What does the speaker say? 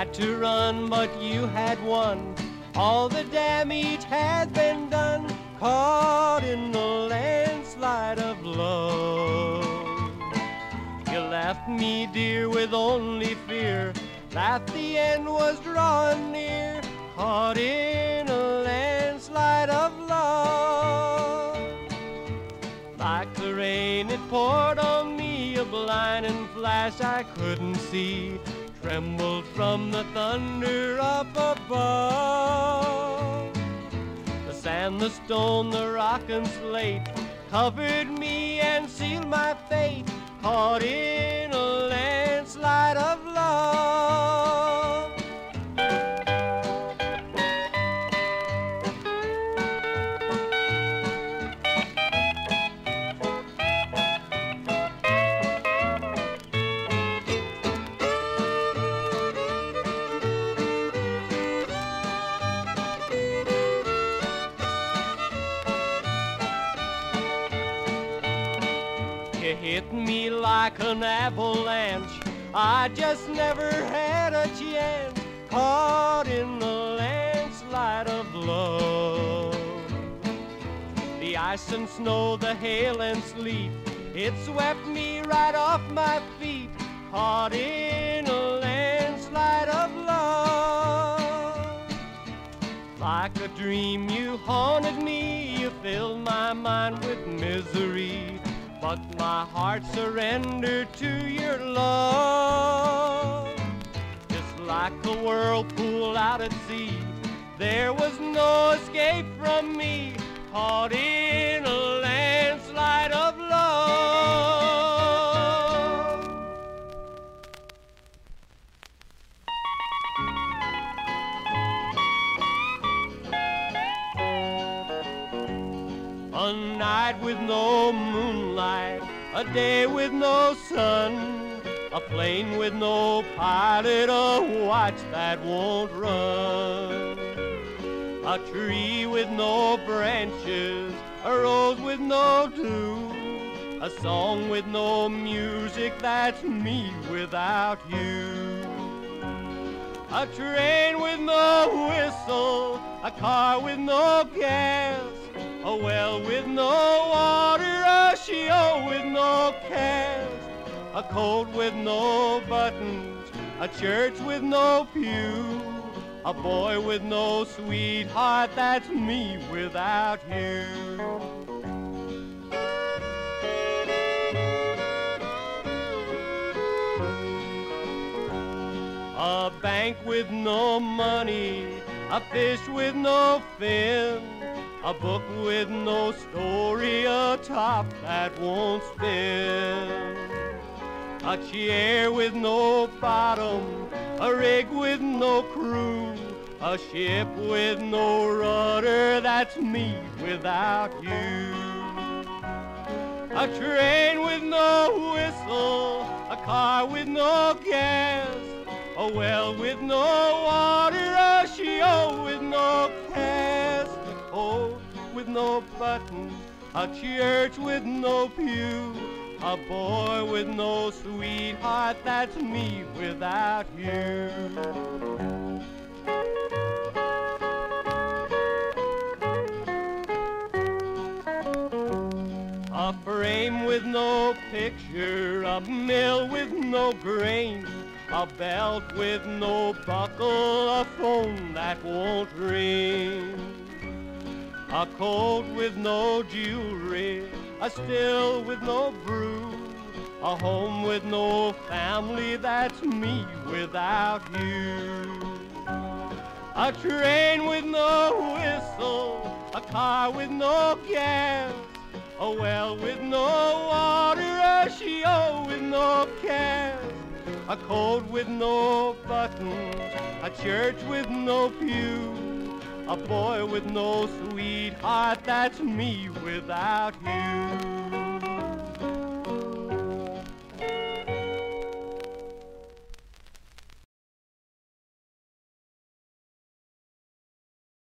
Tried to run, but you had won. All the damage had been done. Caught in the landslide of love. You left me, dear, with only fear that the end was drawing near. Caught in a landslide of love. Like the rain, it poured on me, a blinding flash I couldn't see. Trembled from the thunder up above. The sand, the stone, the rock and slate covered me and sealed my fate. Caught in a landslide of love. You hit me like an avalanche. I just never had a chance. Caught in the landslide of love. The ice and snow, the hail and sleet, it swept me right off my feet. Caught in a landslide of love. Like a dream, you haunted me. You filled my mind with misery. But my heart surrendered to your love. Just like a whirlpool out at sea, there was no escape from me. Caught in a landslide A night with no moonlight, a day with no sun, a plane with no pilot, a watch that won't run. A tree with no branches, a rose with no dew, a song with no music, that's me without you. A train with no whistle, a car with no gas, a well with no water, a show with no cast, a coat with no buttons, a church with no pew, a boy with no sweetheart, that's me without you. A bank with no money, a fish with no fin, a book with no story, a top that won't spin. A chair with no bottom, a rig with no crew, a ship with no rudder, that's me without you. A train with no whistle, a car with no gas, a well with no water, a show with no with no buttons, a church with no pew, a boy with no sweetheart, that's me without you. A frame with no picture, a mill with no grain, a belt with no buckle, a phone that won't ring. A coat with no jewelry, a still with no brew, a home with no family, that's me without you. A train with no whistle, a car with no gas, a well with no water, a show with no cast, a coat with no buttons, a church with no pew, a boy with no sweetheart, that's me without you.